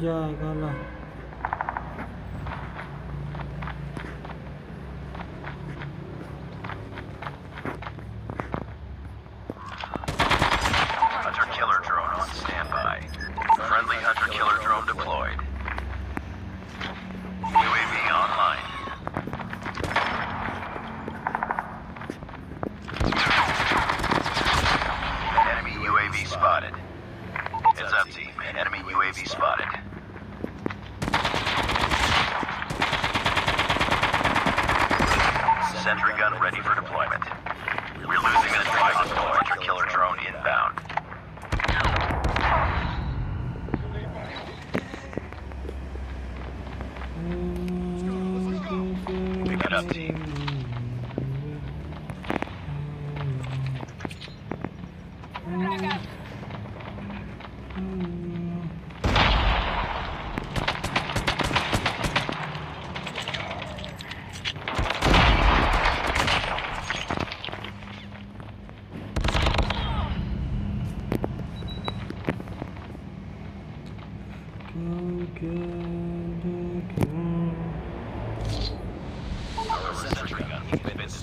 जाएगा ला sentry gun ready for deployment. We're losing this the larger killer drone inbound. Pick it up, team.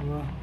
怎么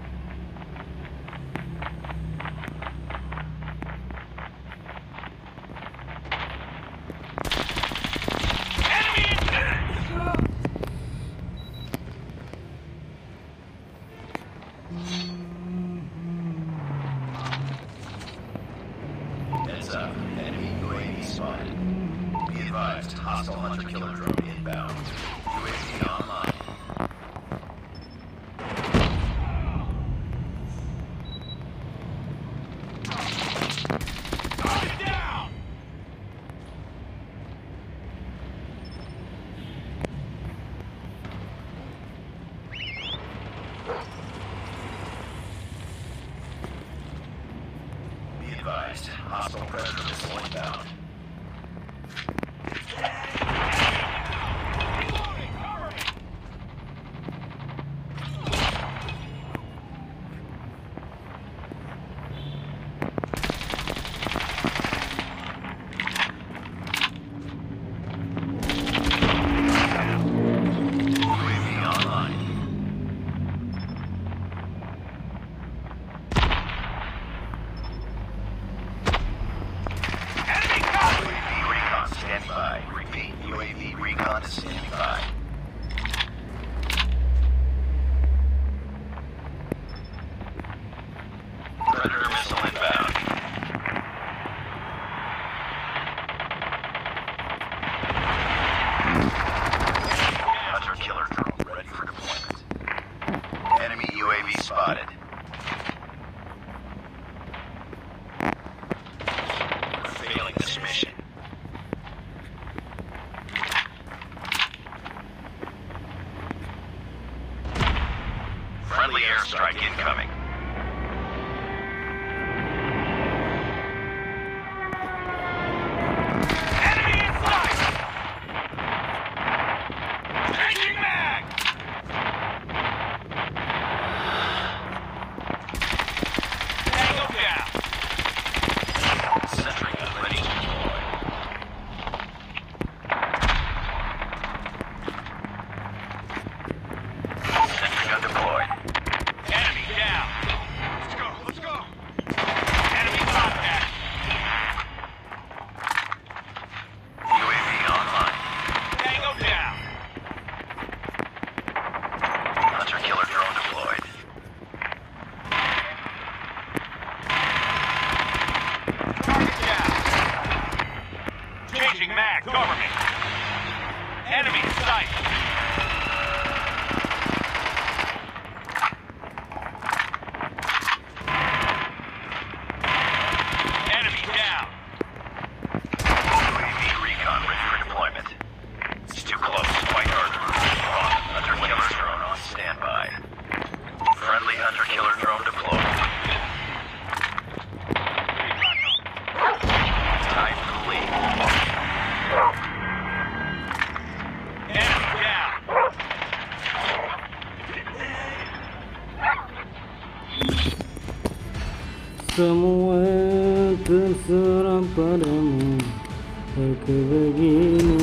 Friendly airstrike incoming. Semua terserah padamu Aku begini